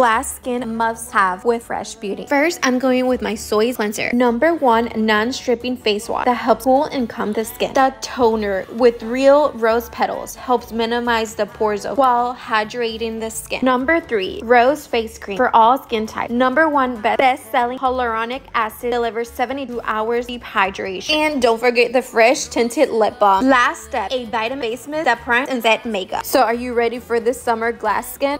Glass skin must have with Fresh Beauty. First, I'm going with my soy cleanser. Number one, non-stripping face wash that helps cool and calm the skin. The toner with real rose petals helps minimize the pores while hydrating the skin. Number three, rose face cream for all skin types. Number one, best-selling hyaluronic acid delivers 72 hours deep hydration. And don't forget the fresh tinted lip balm. Last step, a vitamin face mist that primes and set makeup. So are you ready for this summer glass skin?